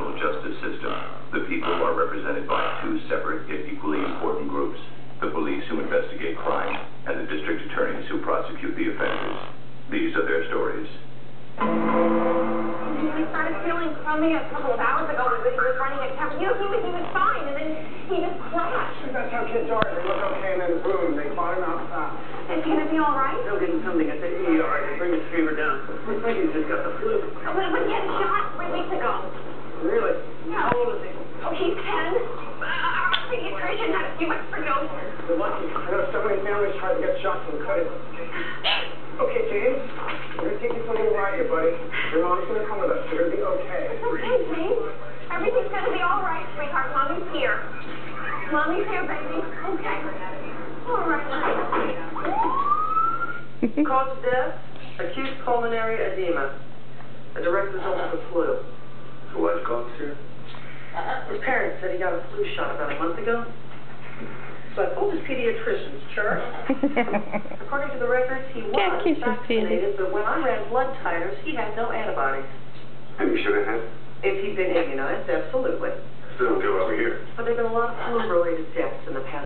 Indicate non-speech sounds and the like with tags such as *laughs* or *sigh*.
justice system, the people are represented by two separate yet equally important groups. The police who investigate crime and the district attorneys who prosecute the offenders. These are their stories. He started feeling crummy a couple of hours ago. He was, he was running a temper. You know, he was, he was fine, and then he just crashed. That's how kids are. They look okay, and then boom, they bottom out fast. Is he gonna be all right? They'll give him something at the ER to bring his fever down. Looks *laughs* like he's just got the flu. Oh, But, but he had shot three weeks ago. Really? Yeah. How old is he? Oh, he's ten. Uh, our pediatrician had a few extra doses. They're lucky. I know so many families tried to get shots and couldn't. Okay, James. We're gonna take you for a little ride here, buddy. Your mom's gonna come with us. You're gonna be okay. It's okay, James. Everything's gonna be all right, sweetheart. Mommy's here. Mommy's here, baby. Okay. All right, *laughs* honey. Cause of death, acute pulmonary edema, a direct result of the flu. So what's called, sir? His parents said he got a flu shot about a month ago. So I pulled his pediatrician's *laughs* chart. According to the records, he was Can't vaccinated, but when I ran blood titers, he had no antibodies. And you should have had. If he'd been immunized, absolutely. Still go over here. But there have been a lot of flu-related deaths in the past